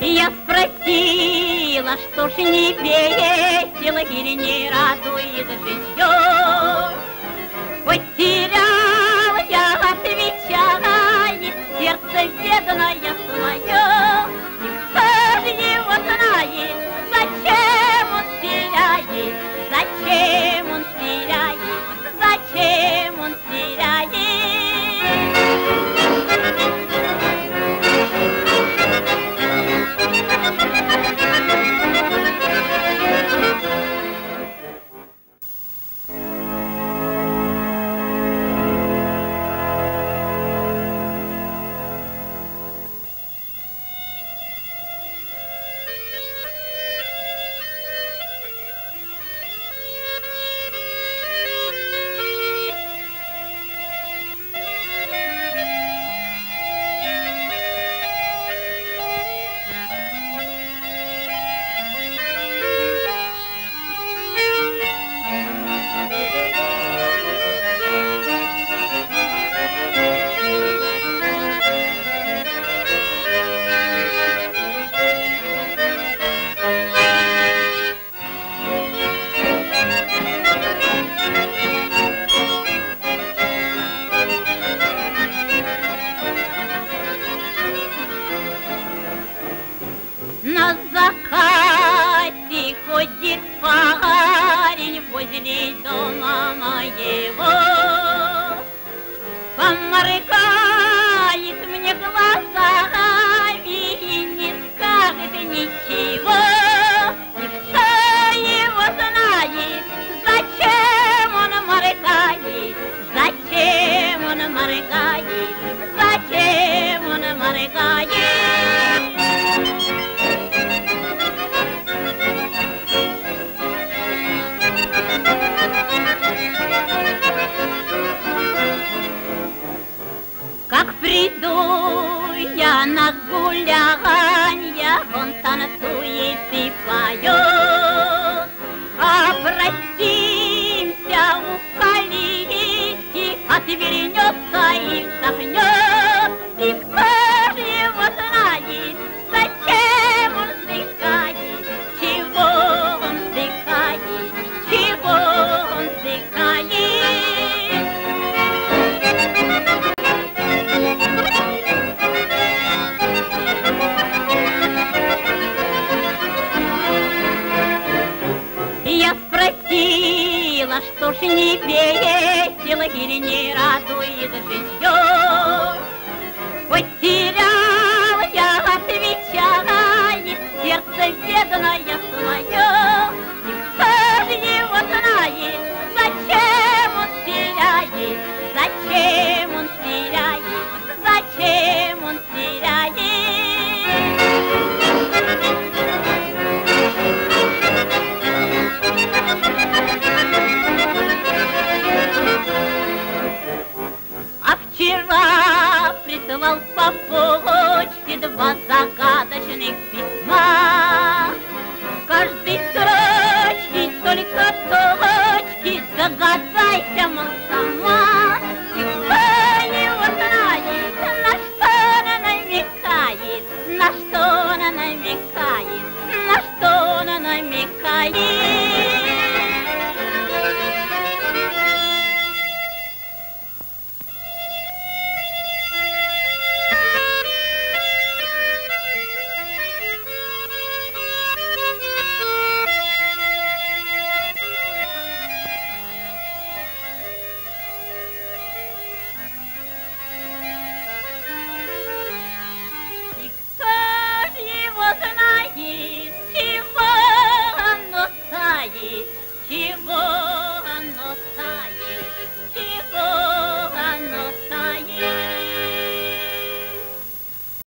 Я спросила, что ж не весело или не радует житье. Потеряла я, отвечала, и сердце бедное свое. Моего. Поморгает мне глазами и не скажет ничего. Никто его знает, зачем он моргает, зачем он моргает, Как приду я на гулянье, он танцует и поет. Не весело или не радует житье. Потерял я, отвечает, сердце бедное два загадочных письма. В каждой строчке только точки, догадайся, мол, сам.